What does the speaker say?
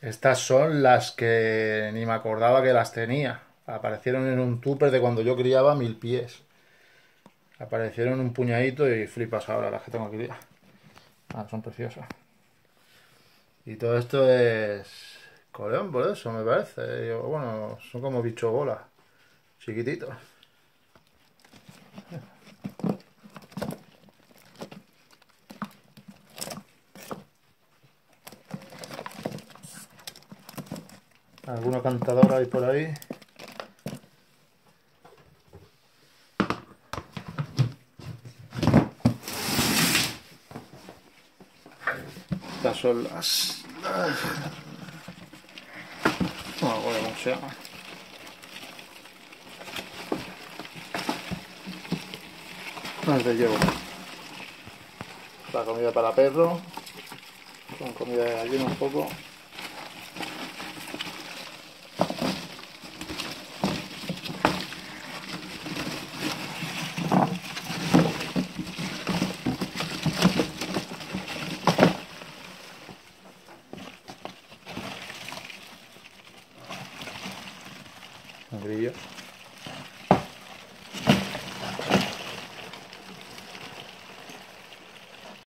Estas son las que ni me acordaba que las tenía. Aparecieron en un tupper de cuando yo criaba mil pies. Aparecieron un puñadito y flipas ahora las que tengo aquí. Ah, son preciosas. Y todo esto es coleón, por eso me parece. bueno, son como bicho bola. Chiquititos. Alguna cantadora hay por ahí. Estas son las... No me cómo se llama. Las de llevo. La comida para perro. Con comida de gallina un poco. Un grillo